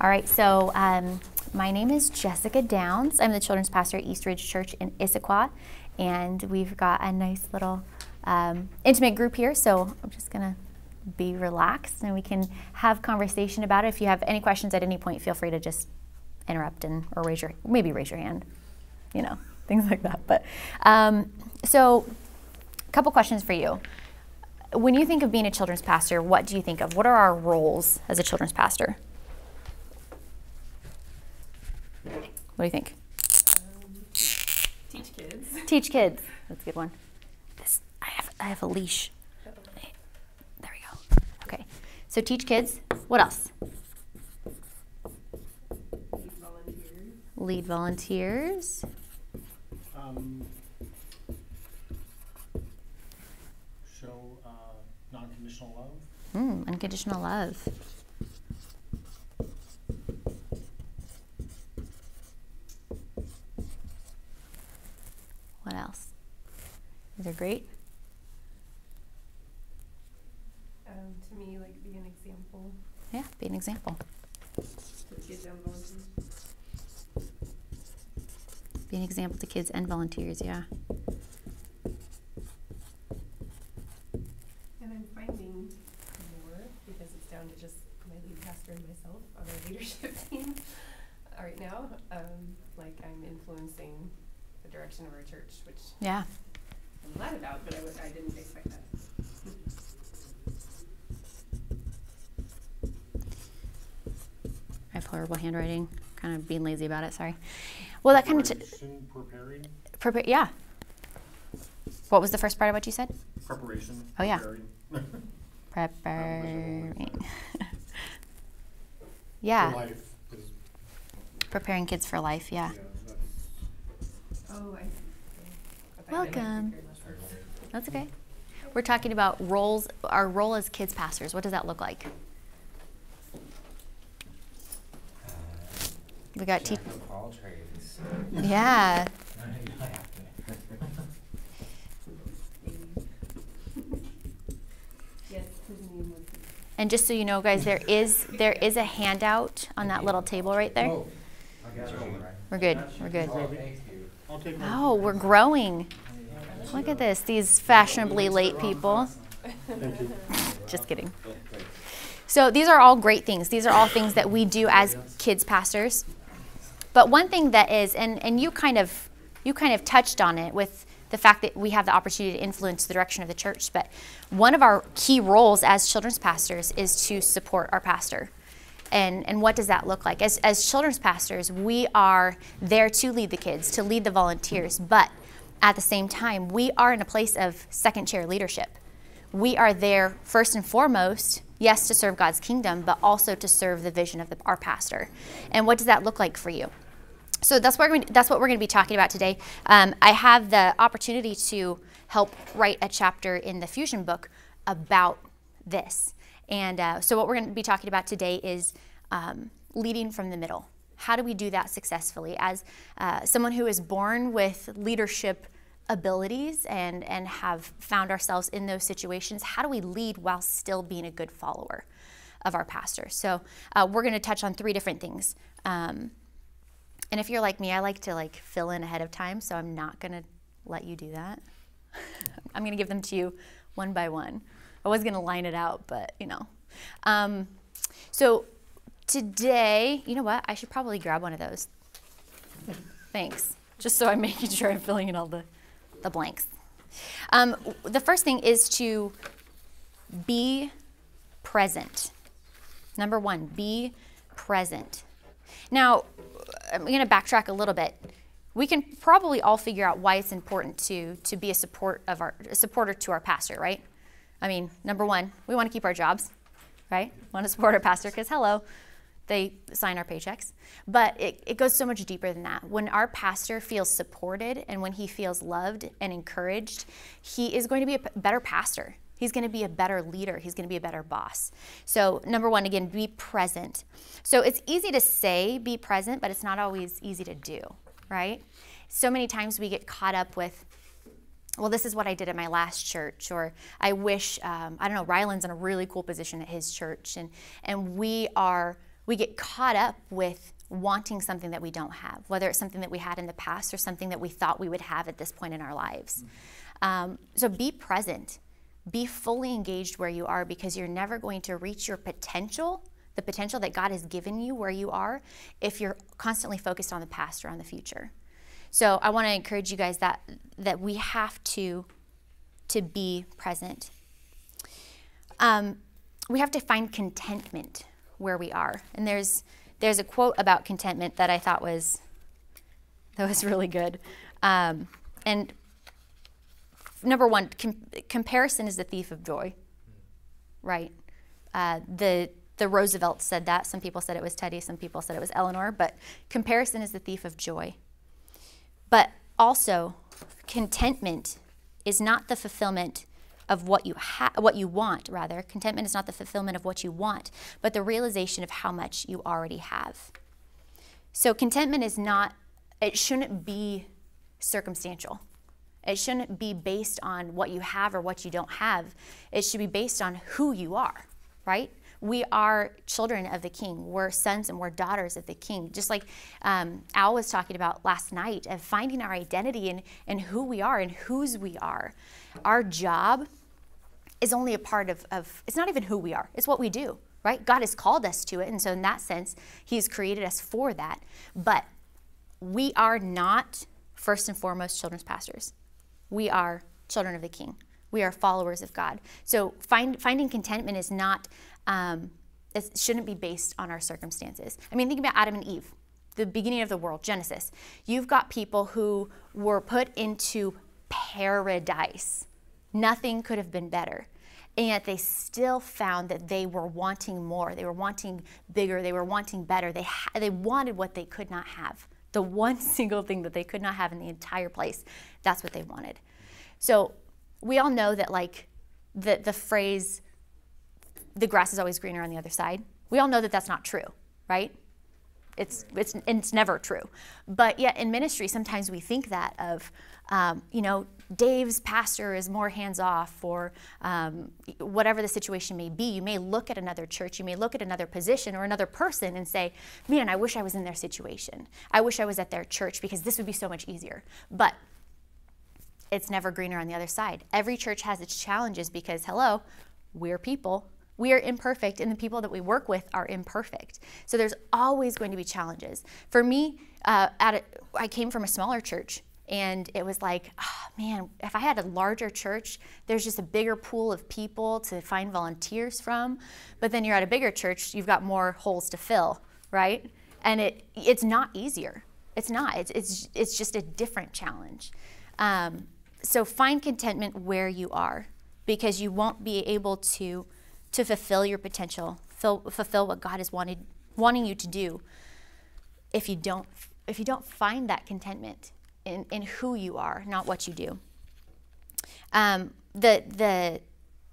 All right, so um, my name is Jessica Downs. I'm the children's pastor at Eastridge Church in Issaquah, and we've got a nice little um, intimate group here. So I'm just gonna be relaxed, and we can have conversation about it. If you have any questions at any point, feel free to just interrupt and or raise your maybe raise your hand, you know, things like that. But um, so, a couple questions for you. When you think of being a children's pastor, what do you think of? What are our roles as a children's pastor? What do you think? Teach kids. Teach kids. That's a good one. This I have I have a leash. There we go. Okay. So teach kids. What else? Lead volunteers. Lead volunteers. Um, show uh, non-conditional love. Mm, unconditional love. What else? These are great. Um, to me, like be an example Yeah, be an example. to kids and volunteers. Be an example to kids and volunteers. Yeah. And I'm finding more because it's down to just my lead pastor and myself on our leadership team uh, right now. Um, like I'm influencing the direction of our church, which Yeah. I'm glad about, but I, w- I didn't expect that. I have horrible handwriting. Kind of being lazy about it. Sorry. Well, that kind of. T- preparing, prepare. Yeah. What was the first part of what you said? preparation. Oh, yeah. preparing. Preparing. yeah. Life Preparing kids for life. Yeah. yeah, that's, Oh, I. Okay. I thought you meant, like, Welcome. prepare. That's okay. We're talking about roles. Our role as kids pastors. What does that look like? We got te- of all trades. Yeah. Yes, his name was. And just so you know, guys, there is there is a handout on that little table right there. Oh, I got it all right. We're good. We're good. Oh, thank you. I'll take my. Oh, we're growing. Look at this. These fashionably late people. Just kidding. So these are all great things. These are all things that we do as kids pastors. But one thing that is, and, and you kind of you kind of touched on it with the fact that we have the opportunity to influence the direction of the church. But one of our key roles as children's pastors is to support our pastor. And, and what does that look like? As, as children's pastors, we are there to lead the kids, to lead the volunteers, but at the same time, we are in a place of second chair leadership we are there first and foremost, yes, to serve God's kingdom, but also to serve the vision of the, our pastor. And what does that look like for you? So that's what to, that's what we're going to be talking about today. Um, I have the opportunity to help write a chapter in the Fusion book about this. And uh, so what we're going to be talking about today is um, leading from the middle. How do we do that successfully? As uh, someone who is born with leadership abilities and, and have found ourselves in those situations, how do we lead while still being a good follower of our pastor? So uh, we're going to touch on three different things. Um, and if you're like me, I like to like fill in ahead of time, so I'm not going to let you do that. I'm going to give them to you one by one. I was going to line it out, but you know. Um, so today, you know what? I should probably grab one of those. Thanks. Just so I'm making sure I'm filling in all the, the blanks. Um, the first thing is to be present. Number one, be present. Now, I'm going to backtrack a little bit. We can probably all figure out why it's important to to be a support of our supporter to our pastor, right? I mean, number one, we want to keep our jobs, right? Want to support our pastor because hello, they sign our paychecks. But it, it goes so much deeper than that. When our pastor feels supported and when he feels loved and encouraged, he is going to be a better pastor. He's going to be a better leader. He's going to be a better boss. So, number one, again, be present. So, it's easy to say be present, but it's not always easy to do, right? So many times we get caught up with, well, this is what I did at my last church, or I wish, um, I don't know, Ryland's in a really cool position at his church, and, and we are we get caught up with wanting something that we don't have, whether it's something that we had in the past or something that we thought we would have at this point in our lives. Um, so be present, be fully engaged where you are because you're never going to reach your potential, the potential that God has given you where you are, if you're constantly focused on the past or on the future. So I want to encourage you guys that that we have to to be present. Um, we have to find contentment where we are, and there's there's a quote about contentment that I thought was that was really good. Um, and number one, com- comparison is the thief of joy. Right. Uh, the the Roosevelt said that. Some people said it was Teddy. Some people said it was Eleanor. But comparison is the thief of joy. But also, contentment is not the fulfillment of what you ha- what you want rather. Contentment is not the fulfillment of what you want but the realization of how much you already have. So contentment is not it shouldn't be circumstantial. It shouldn't be based on what you have or what you don't have. It should be based on who you are right? We are children of the king. We're sons and we're daughters of the king. Just like um, al was talking about last night of finding our identity and, and who we are and whose we are. Our job is only a part of, of, it's not even who we are, it's what we do, right? God has called us to it. And so, in that sense, He has created us for that. But we are not, first and foremost, children's pastors. We are children of the King. We are followers of God. So, find, finding contentment is not, um, it shouldn't be based on our circumstances. I mean, think about Adam and Eve, the beginning of the world, Genesis. You've got people who were put into paradise Nothing could have been better. And yet they still found that they were wanting more. They were wanting bigger. They were wanting better. They, they wanted what they could not have. The one single thing that they could not have in the entire place, that's what they wanted. So we all know that, like, the, the phrase, the grass is always greener on the other side, we all know that that's not true, right? It's, it's, it's never true. But yet in ministry, sometimes we think that of, um, you know, Dave's pastor is more hands off, or um, whatever the situation may be. You may look at another church, you may look at another position or another person and say, Man, I wish I was in their situation. I wish I was at their church because this would be so much easier. But it's never greener on the other side. Every church has its challenges because, hello, we're people. We are imperfect, and the people that we work with are imperfect. So there's always going to be challenges. For me, uh, a, I came from a smaller church, and it was like, oh, man, if I had a larger church, there's just a bigger pool of people to find volunteers from. But then you're at a bigger church, you've got more holes to fill, right? And it it's not easier. It's not. It's it's it's just a different challenge. Um, so find contentment where you are, because you won't be able to to fulfill your potential, fill, fulfill what God is wanted wanting you to do, if you don't if you don't find that contentment in, in who you are, not what you do. Um, the, the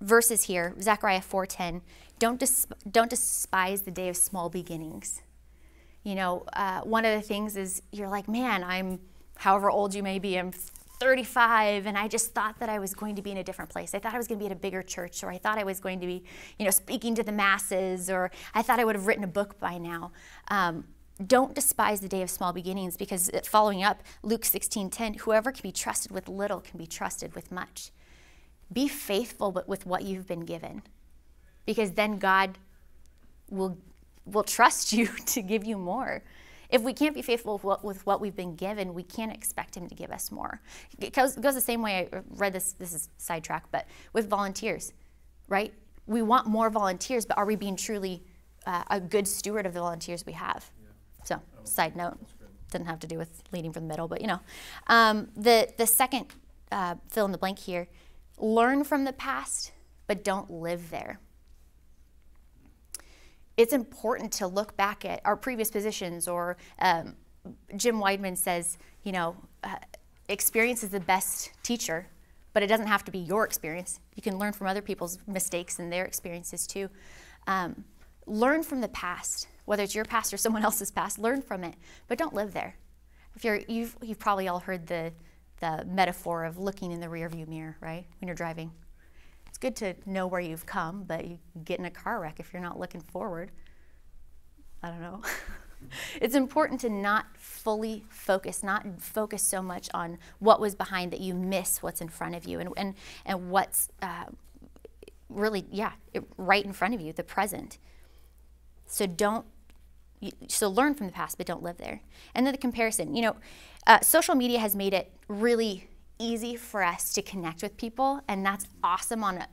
verses here, Zechariah 4.10, don't, don't despise the day of small beginnings. You know, uh, one of the things is you're like, man, I'm however old you may be, I'm 35 and I just thought that I was going to be in a different place. I thought I was going to be at a bigger church or I thought I was going to be, you know, speaking to the masses or I thought I would have written a book by now. Um, don't despise the day of small beginnings because following up luke 16.10 whoever can be trusted with little can be trusted with much. Be faithful with what you've been given because then god will will trust you to give you more. If we can't be faithful with what, with what we've been given we can't expect him to give us more. It goes, it goes the same way i read this this is sidetrack but with volunteers right? We want more volunteers but are we being truly uh, a good steward of the volunteers we have so, side note, didn't have to do with leading from the middle, but you know. Um, the, the second uh, fill in the blank here learn from the past, but don't live there. It's important to look back at our previous positions, or um, Jim Wideman says, you know, uh, experience is the best teacher, but it doesn't have to be your experience. You can learn from other people's mistakes and their experiences too. Um, learn from the past whether it's your past or someone else's past, learn from it, but don't live there. If you're, you've, you've probably all heard the, the metaphor of looking in the rearview mirror, right, when you're driving. It's good to know where you've come, but you get in a car wreck if you're not looking forward. I don't know. it's important to not fully focus, not focus so much on what was behind that you miss what's in front of you and, and, and what's uh, really, yeah, it, right in front of you, the present. So don't, so learn from the past, but don't live there. And then the comparison. You know, uh, social media has made it really easy for us to connect with people, and that's awesome on a,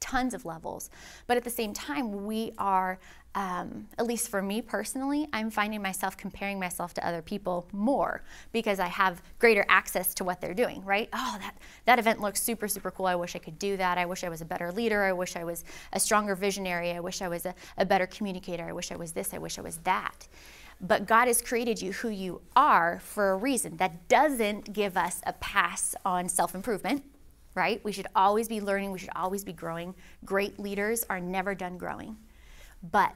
tons of levels. But at the same time, we are, um, at least for me personally, I'm finding myself comparing myself to other people more because I have greater access to what they're doing, right? Oh, that, that event looks super, super cool. I wish I could do that. I wish I was a better leader. I wish I was a stronger visionary. I wish I was a, a better communicator. I wish I was this. I wish I was that. But God has created you who you are for a reason. That doesn't give us a pass on self improvement, right? We should always be learning, we should always be growing. Great leaders are never done growing. But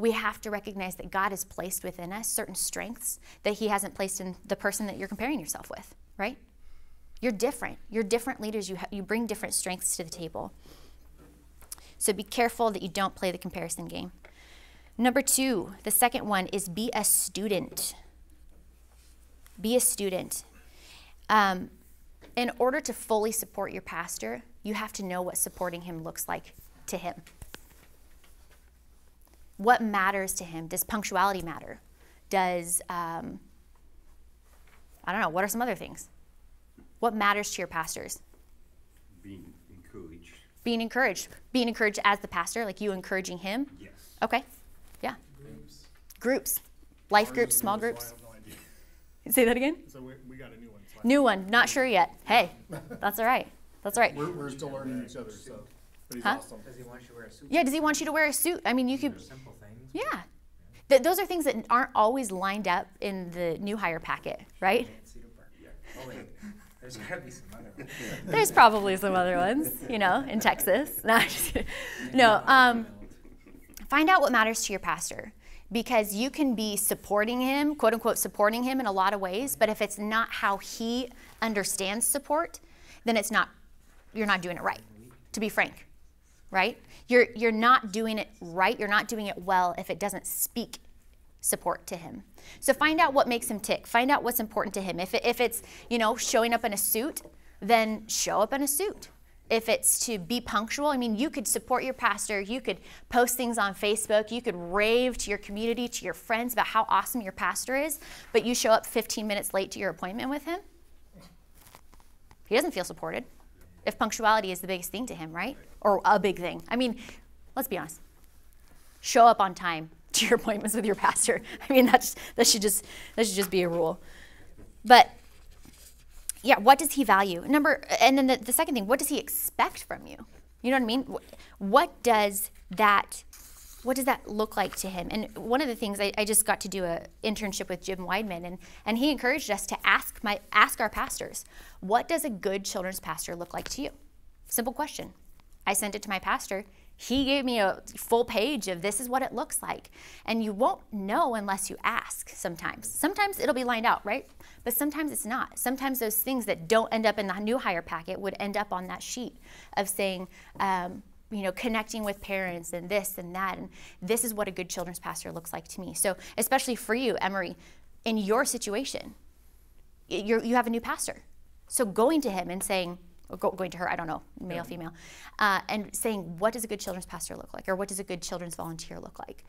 we have to recognize that God has placed within us certain strengths that He hasn't placed in the person that you're comparing yourself with, right? You're different. You're different leaders. You, you bring different strengths to the table. So be careful that you don't play the comparison game. Number two, the second one is be a student. Be a student. Um, in order to fully support your pastor, you have to know what supporting him looks like to him. What matters to him? Does punctuality matter? Does, um, I don't know, what are some other things? What matters to your pastors? Being encouraged. Being encouraged. Being encouraged as the pastor, like you encouraging him? Yes. Okay. Yeah. Groups. Groups. Life Ours groups, small new, I groups. have no idea. Say that again? So we, we got a new one. so New one. Not sure yet. Hey, that's all right. That's all right. We're, we're still learning each other, so, but he's Huh? awesome. Does he want you to wear a suit? Yeah, does he want you to wear a suit? I mean, you could, simple things. yeah. Th- those are things that aren't always lined up in the new hire packet, right? Fancy to burn. Oh wait, there's gotta be some other ones. There's probably some other ones, you know, in Texas. No, just no um, find out what matters to your pastor because you can be supporting him, quote unquote, supporting him in a lot of ways, but if it's not how he understands support, then it's not, you're not doing it right, to be frank, right? You're, you're not doing it right, you're not doing it well if it doesn't speak support to him. So find out what makes him tick. Find out what's important to him. If, it, if it's, you know, showing up in a suit, then show up in a suit. If it's to be punctual, I mean, you could support your pastor, you could post things on Facebook, you could rave to your community, to your friends about how awesome your pastor is, but you show up 15 minutes late to your appointment with him. He doesn't feel supported. If punctuality is the biggest thing to him, right? Or a big thing. I mean, let's be honest. Show up on time to your appointments with your pastor. I mean, that's that should just that should just be a rule. But yeah, what does he value? Number, and then the, the second thing, what does he expect from you? You know what I mean? What does that, what does that look like to him? And one of the things I, I just got to do a internship with Jim Wideman, and and he encouraged us to ask my ask our pastors, what does a good children's pastor look like to you? Simple question. I sent it to my pastor. He gave me a full page of this is what it looks like. And you won't know unless you ask sometimes. Sometimes it'll be lined out, right? But sometimes it's not. Sometimes those things that don't end up in the new hire packet would end up on that sheet of saying, um, you know, connecting with parents and this and that. And this is what a good children's pastor looks like to me. So, especially for you, Emery, in your situation, you're, you have a new pastor. So going to him and saying, or go, going to her, I don't know, male, female, uh, and saying, what does a good children's pastor look like? Or what does a good children's volunteer look like?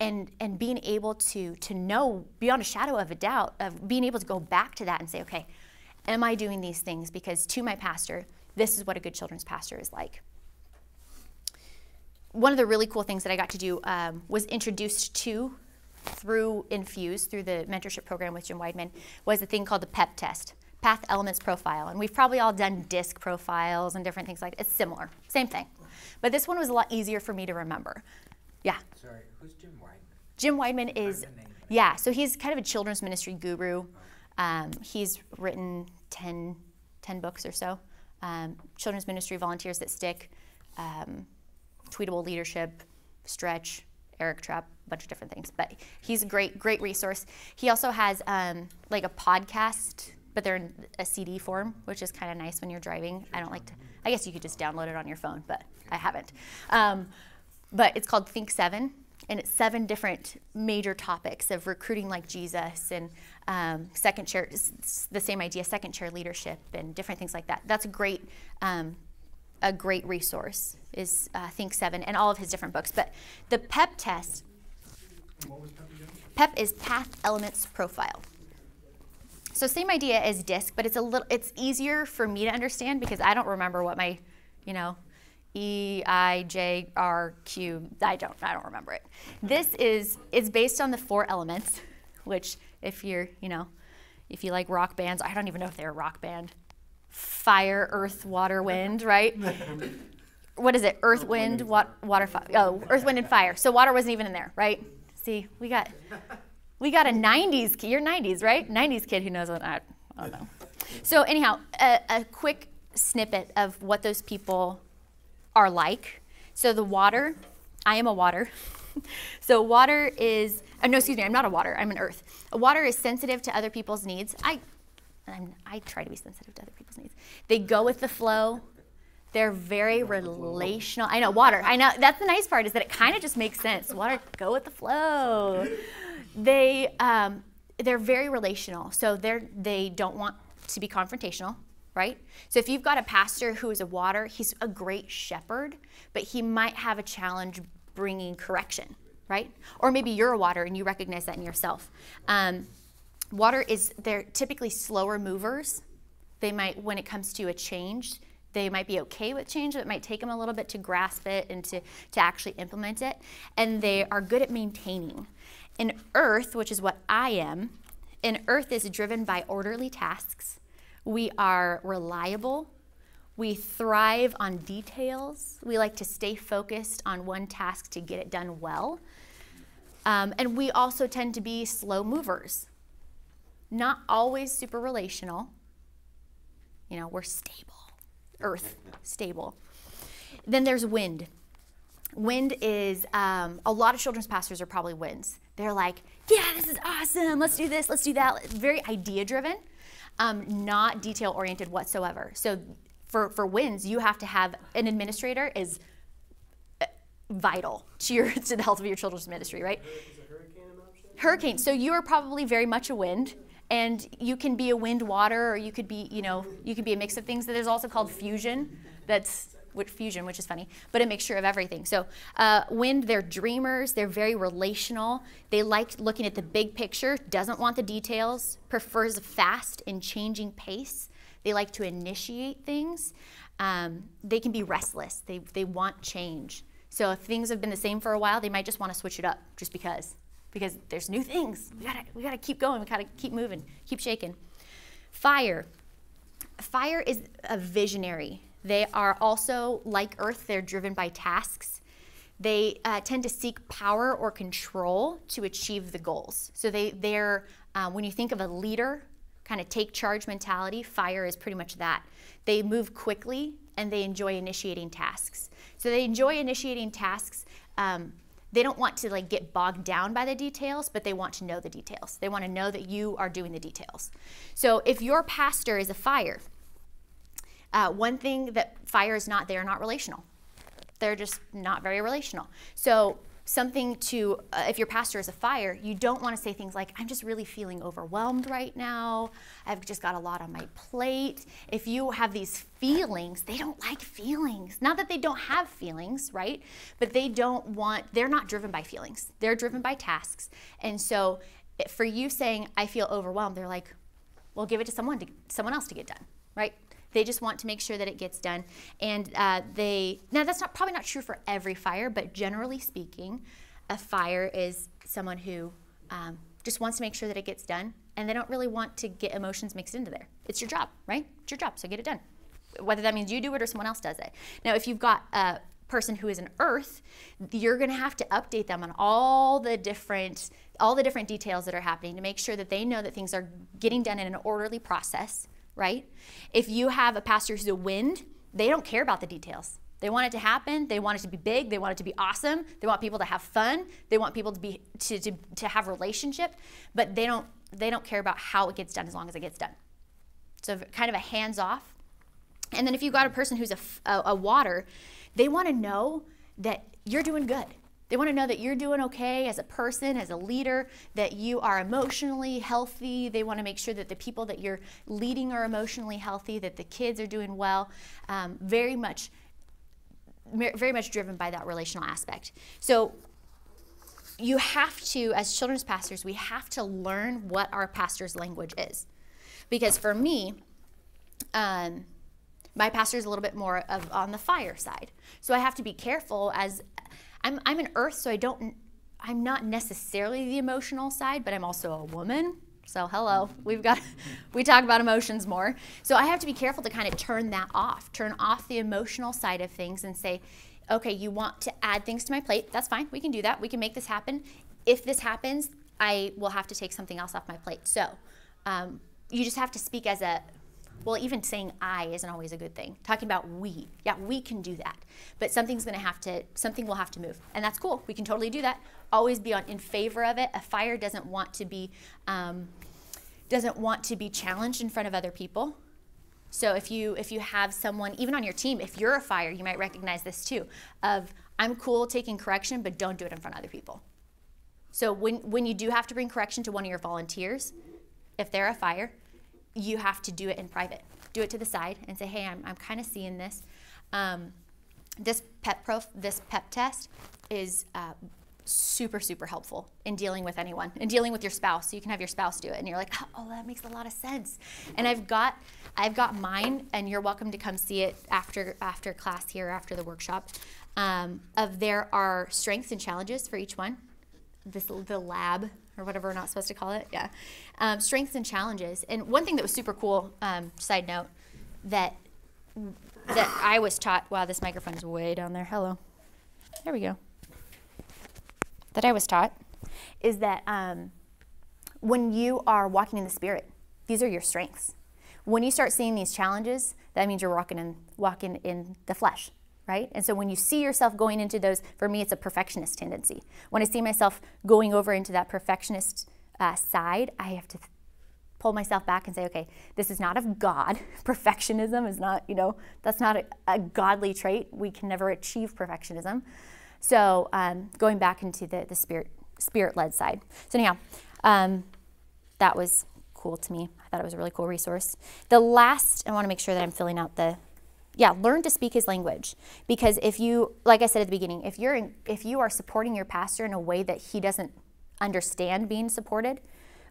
And, and being able to, to know beyond a shadow of a doubt, of being able to go back to that and say, okay, am I doing these things? Because to my pastor, this is what a good children's pastor is like. One of the really cool things that I got to do um, was introduced to through Infuse, through the mentorship program with Jim Wideman, was a thing called the PEP test, Path Elements Profile. And we've probably all done DISC profiles and different things like that. It's similar, same thing. But this one was a lot easier for me to remember. Yeah, Sorry, who's Jim Wideman? Jim Wideman is, name. yeah, so he's kind of a children's ministry guru. Um, he's written 10, 10 books or so. Um, children's ministry volunteers that stick, um, tweetable leadership, stretch, Eric Trap, a bunch of different things. But he's a great, great resource. He also has um, like a podcast, but they're in a CD form, which is kind of nice when you're driving. I don't like to. I guess you could just download it on your phone, but I haven't. Um, but it's called Think Seven, and it's seven different major topics of recruiting like Jesus and um, second chair, the same idea, second chair leadership and different things like that. That's a great, um, a great resource is uh, Think Seven and all of his different books. But the PEP test, PEP is Path Elements Profile. So same idea as DISC, but it's a little, it's easier for me to understand because I don't remember what my, you know, E I J R Q. I don't I don't remember it. This is it's based on the four elements, which if you're you know, if you like rock bands, I don't even know if they're a rock band. Fire, earth, water, wind, right? what is it? Earth, wind, wa- water, fire. Oh, earth, wind, and fire. So water wasn't even in there, right? See, we got we got a 90s kid. You're 90s, right? 90s kid who knows what I, I don't know. So anyhow, a, a quick snippet of what those people are like. So the water, I am a water. so water is, oh, no, excuse me, I'm not a water, I'm an earth. A water is sensitive to other people's needs. I, I'm, I try to be sensitive to other people's needs. They go with the flow. They're very relational. I know water. I know that's the nice part is that it kind of just makes sense. Water, go with the flow. They um, they're very relational. So they're they don't want to be confrontational right? So if you've got a pastor who is a water, he's a great shepherd, but he might have a challenge bringing correction, right? Or maybe you're a water and you recognize that in yourself. Um, water is, they're typically slower movers. They might, when it comes to a change, they might be okay with change, but it might take them a little bit to grasp it and to, to actually implement it. And they are good at maintaining. In earth, which is what I am, in earth is driven by orderly tasks we are reliable. We thrive on details. We like to stay focused on one task to get it done well. Um, and we also tend to be slow movers. Not always super relational. You know, we're stable. Earth, stable. Then there's wind. Wind is, um, a lot of children's pastors are probably winds. They're like, yeah, this is awesome. Let's do this, let's do that. Very idea driven um, not detail oriented whatsoever. So for, for wins, you have to have an administrator is uh, vital to your to the health of your children's ministry, right? Hurricane. So you are probably very much a wind, and you can be a wind water, or you could be, you know, you could be a mix of things. There's also called fusion. That's which fusion, which is funny, but a mixture of everything. So uh, wind, they're dreamers. They're very relational. They like looking at the big picture. Doesn't want the details. Prefers a fast and changing pace. They like to initiate things. Um, they can be restless. They they want change. So if things have been the same for a while, they might just want to switch it up just because because there's new things. We gotta we gotta keep going. We gotta keep moving. Keep shaking. Fire. Fire is a visionary. They are also, like Earth, they're driven by tasks. They uh, tend to seek power or control to achieve the goals. So they, they're, uh, when you think of a leader, kind of take charge mentality, fire is pretty much that. They move quickly and they enjoy initiating tasks. So they enjoy initiating tasks. Um, they don't want to like get bogged down by the details, but they want to know the details. They want to know that you are doing the details. So if your pastor is a fire, uh, one thing that fire is not, they're not relational. They're just not very relational. So, something to, uh, if your pastor is a fire, you don't want to say things like, I'm just really feeling overwhelmed right now. I've just got a lot on my plate. If you have these feelings, they don't like feelings. Not that they don't have feelings, right? But they don't want, they're not driven by feelings, they're driven by tasks. And so, for you saying, I feel overwhelmed, they're like, well, give it to someone, to, someone else to get done, right? They just want to make sure that it gets done. And uh, they, now that's not probably not true for every fire, but generally speaking, a fire is someone who um, just wants to make sure that it gets done and they don't really want to get emotions mixed into there. It's your job, right? It's your job, so get it done. Whether that means you do it or someone else does it. Now, if you've got a person who is an earth, you're going to have to update them on all the different all the different details that are happening to make sure that they know that things are getting done in an orderly process right? If you have a pastor who's a wind, they don't care about the details. They want it to happen. They want it to be big. They want it to be awesome. They want people to have fun. They want people to be to, to, to have relationship, but they don't they don't care about how it gets done as long as it gets done. So kind of a hands off. And then if you've got a person who's a, a, a water, they want to know that you're doing good. They want to know that you're doing okay as a person, as a leader, that you are emotionally healthy. They want to make sure that the people that you're leading are emotionally healthy, that the kids are doing well. Um, very much, very much driven by that relational aspect. So you have to, as children's pastors, we have to learn what our pastor's language is. Because for me, um, my pastor is a little bit more of on the fire side. So I have to be careful as I'm, I'm an earth, so I don't, I'm not necessarily the emotional side, but I'm also a woman. So hello, we've got, we talk about emotions more. So I have to be careful to kind of turn that off, turn off the emotional side of things and say, okay, you want to add things to my plate. That's fine. We can do that. We can make this happen. If this happens, I will have to take something else off my plate. So um, you just have to speak as a, well, even saying I isn't always a good thing. Talking about we. Yeah, we can do that. But something's going to have to, something will have to move. And that's cool. We can totally do that. Always be on, in favor of it. A fire doesn't want to be, um, doesn't want to be challenged in front of other people. So if you if you have someone even on your team, if you're a fire, you might recognize this too. Of I'm cool taking correction, but don't do it in front of other people. So when when you do have to bring correction to one of your volunteers, if they're a fire, you have to do it in private. Do it to the side and say, hey, I'm, I'm kind of seeing this. Um, this pep prof, this pep test is uh, super super helpful in dealing with anyone in dealing with your spouse so you can have your spouse do it and you're like oh that makes a lot of sense and i've got i've got mine and you're welcome to come see it after after class here after the workshop um, of there are strengths and challenges for each one this the lab or whatever we're not supposed to call it yeah um, strengths and challenges. And one thing that was super cool um, side note that that i was taught wow this microphone's way down there. Hello. There we go. That I was taught is that um, when you are walking in the Spirit, these are your strengths. When you start seeing these challenges, that means you're walking in, walking in the flesh, right? And so when you see yourself going into those, for me, it's a perfectionist tendency. When I see myself going over into that perfectionist uh, side, I have to pull myself back and say, okay, this is not of God. Perfectionism is not, you know, that's not a, a godly trait. We can never achieve perfectionism. So um, going back into the, the spirit spirit led side. So anyhow, um, that was cool to me. I thought it was a really cool resource. The last, I want to make sure that I'm filling out the yeah, learn to speak his language because if you like I said at the beginning, if you're in, if you are supporting your pastor in a way that he doesn't understand being supported,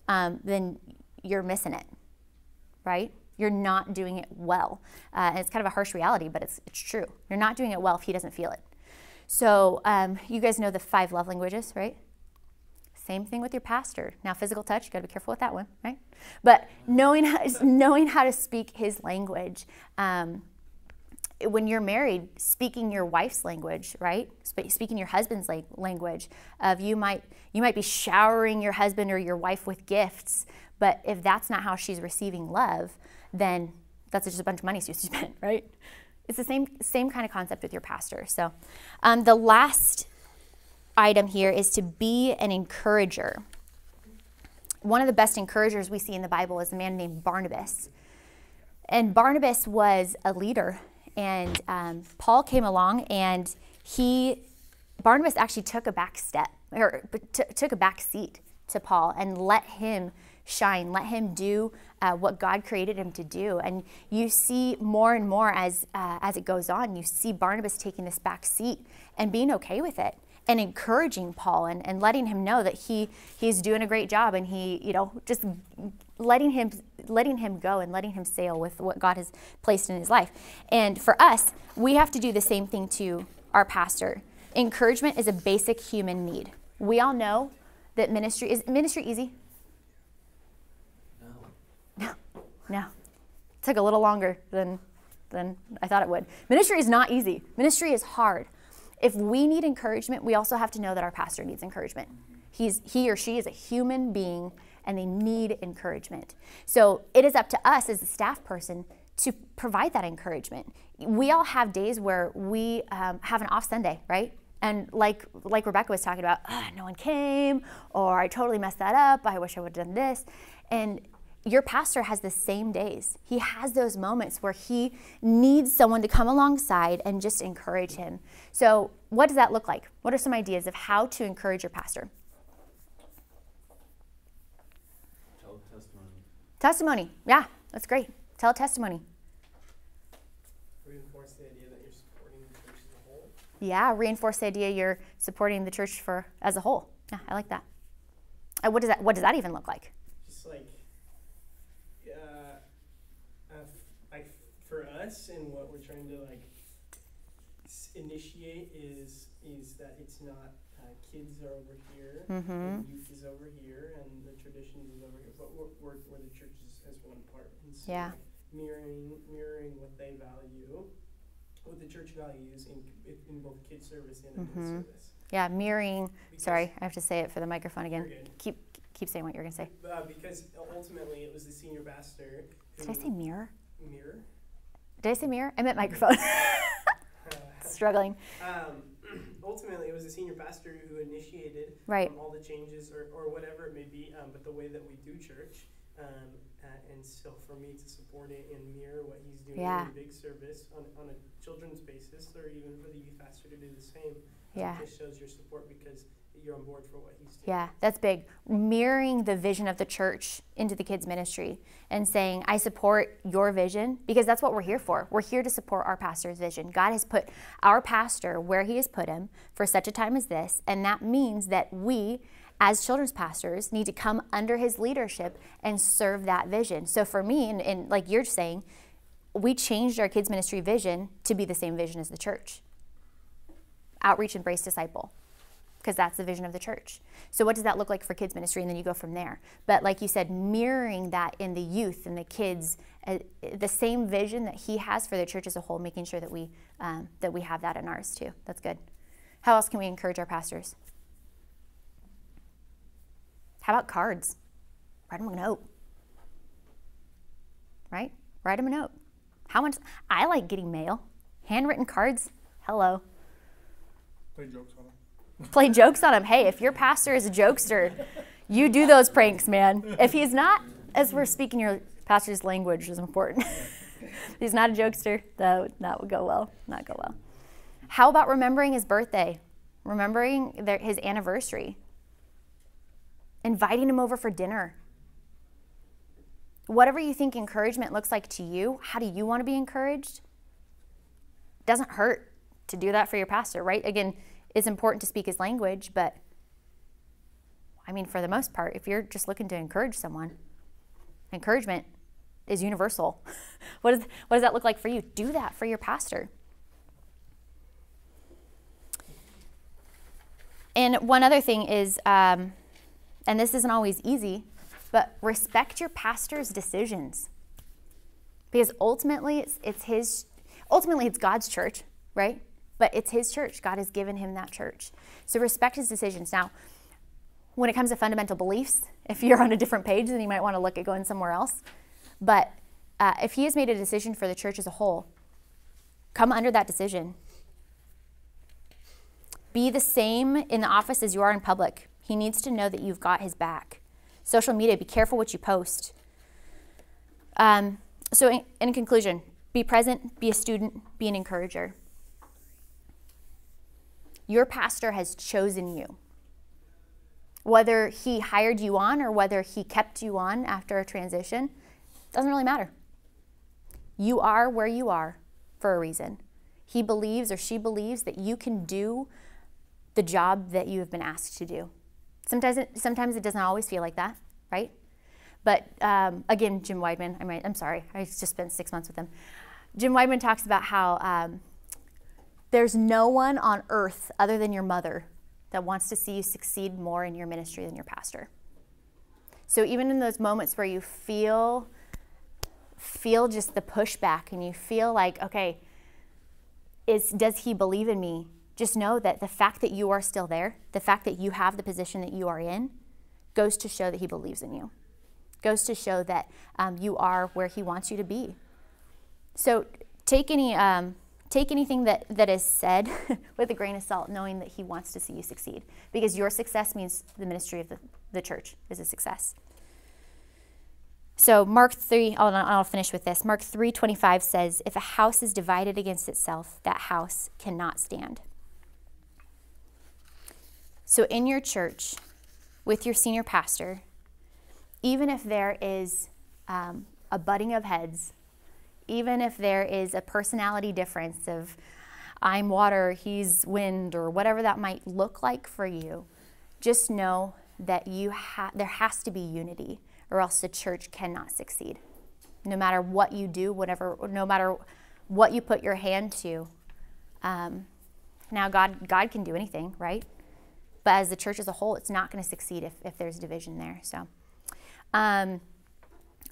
um, then you're missing it, right? You're not doing it well. Uh, and it's kind of a harsh reality, but it's, it's true. You're not doing it well if he doesn't feel it. So um, you guys know the five love languages, right? Same thing with your pastor. Now, physical touch, you got to be careful with that one, right? But knowing how, knowing how to speak his language. Um, when you're married, speaking your wife's language, right? speaking your husband's language. Of you might you might be showering your husband or your wife with gifts, but if that's not how she's receiving love, then that's just a bunch of money to spend, right? It's the same, same kind of concept with your pastor. So um, the last item here is to be an encourager. One of the best encouragers we see in the Bible is a man named Barnabas. And Barnabas was a leader. And um, Paul came along and he, Barnabas actually took a back step, or took a back seat to Paul and let him shine, let him do uh, what God created him to do. And you see more and more as, uh, as it goes on, you see Barnabas taking this back seat and being okay with it and encouraging Paul and, and letting him know that he, he's doing a great job and he, you know, just letting him, letting him go and letting him sail with what God has placed in his life. And for us, we have to do the same thing to our pastor. Encouragement is a basic human need. We all know that ministry is ministry easy No. It took a little longer than, than I thought it would. Ministry is not easy, ministry is hard. If we need encouragement, we also have to know that our pastor needs encouragement. He's, he or she is a human being and they need encouragement. So it is up to us as a staff person to provide that encouragement. We all have days where we um, have an off Sunday, right? And like like Rebecca was talking about, no one came, or I totally messed that up. I wish I would have done this. And your pastor has the same days. He has those moments where he needs someone to come alongside and just encourage him. So, what does that look like? What are some ideas of how to encourage your pastor? Tell testimony. Testimony. Yeah, that's great. Tell a testimony. Reinforce the idea that you're supporting the church as a whole. Yeah, reinforce the idea you're supporting the church for as a whole. Yeah, I like that. Uh, what does that What does that even look like? Just like, uh, uh, f- like for us and what we're trying to like s- initiate is is that it's not uh, kids are over here, Mm-hmm. and youth is over here, and the traditions is over here, but we're, we're, we're the church is as one part. And so Yeah. mirroring mirroring what they value, what the church values in in both kids service and adult Mhm. service. Yeah, mirroring. Because- Sorry, I have to say it for the microphone again. Keep keep saying what you're gonna say. Uh, because ultimately it was the senior pastor who Did I say mirror? mirror. Did I say mirror? I meant microphone. Struggling. um, ultimately, it was the senior pastor who initiated Right. um, all the changes or, or whatever it may be, um, but the way that we do church. Um, uh, and so for me to support it and mirror what he's doing Yeah. in big service on, on a children's basis, or even for the youth pastor to do the same, Yeah. just shows your support because you're on board for what he's doing. Yeah, that's big. Mirroring the vision of the church into the kids' ministry and saying, I support your vision because that's what we're here for. We're here to support our pastor's vision. God has put our pastor where he has put him for such a time as this, and that means that we, as children's pastors, need to come under his leadership and serve that vision. So for me, and, and like you're saying, we changed our kids' ministry vision to be the same vision as the church outreach, embrace, disciple because that's the vision of the church. So, what does that look like for kids' ministry? And then you go from there. But, like you said, mirroring that in the youth and the kids, uh, the same vision that he has for the church as a whole, making sure that we um, that we have that in ours too. That's good. How else can we encourage our pastors? How about cards? Write them a note. Right? Write them a note. How much? I like getting mail, handwritten cards. Hello Play jokes on them. Play jokes on him. Hey, if your pastor is a jokester, you do those pranks, man. If he's not, as we're speaking your pastor's language is important. if he's not a jokester, that would, that would go well. Not go well. How about remembering his birthday? Remembering their, his anniversary? Inviting him over for dinner? Whatever you think encouragement looks like to you, how do you want to be encouraged? Doesn't hurt to do that for your pastor, right? Again, it's important to speak his language, but I mean, for the most part, if you're just looking to encourage someone, encouragement is universal. what, is, what does that look like for you? Do that for your pastor. And one other thing is, um, and this isn't always easy, but respect your pastor's decisions. Because ultimately, it's, it's his, ultimately, it's God's church, right? But it's his church. God has given him that church. So respect his decisions. Now, when it comes to fundamental beliefs, if you're on a different page, then you might want to look at going somewhere else. But uh, if he has made a decision for the church as a whole, come under that decision. Be the same in the office as you are in public. He needs to know that you've got his back. Social media, be careful what you post. Um, so, in, in conclusion, be present, be a student, be an encourager. Your pastor has chosen you. Whether he hired you on or whether he kept you on after a transition, doesn't really matter. You are where you are for a reason. He believes or she believes that you can do the job that you have been asked to do. Sometimes it, sometimes it doesn't always feel like that, right? But um, again, Jim Wideman, I I'm sorry, I just spent six months with him. Jim Wideman talks about how um, there's no one on earth other than your mother that wants to see you succeed more in your ministry than your pastor. So even in those moments where you feel feel just the pushback and you feel like, okay, is does he believe in me? Just know that the fact that you are still there, the fact that you have the position that you are in, goes to show that he believes in you. Goes to show that um, you are where he wants you to be. So take any um, take anything that, that is said with a grain of salt, knowing that he wants to see you succeed. Because your success means the ministry of the, the church is a success. So Mark 3, I'll, I'll finish with this. Mark 3:25 says, "If a house is divided against itself, that house cannot stand." So in your church, with your senior pastor, even if there is um, a butting of heads, even if there is a personality difference of I'm water, he's wind, or whatever that might look like for you, just know that you ha- there has to be unity, or else the church cannot succeed. No matter what you do, whatever, no matter what you put your hand to. Um, now, God, God can do anything, right? But as the church as a whole, it's not going to succeed if, if there's division there. So, um,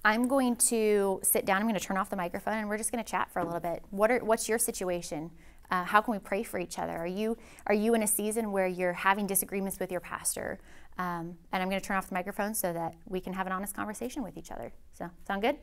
I'm going to sit down. I'm going to turn off the microphone, and we're just going to chat for a little bit. What are, what's your situation? Uh, how can we pray for each other? Are you are you in a season where you're having disagreements with your pastor? Um, and I'm going to turn off the microphone so that we can have an honest conversation with each other. So, sound good?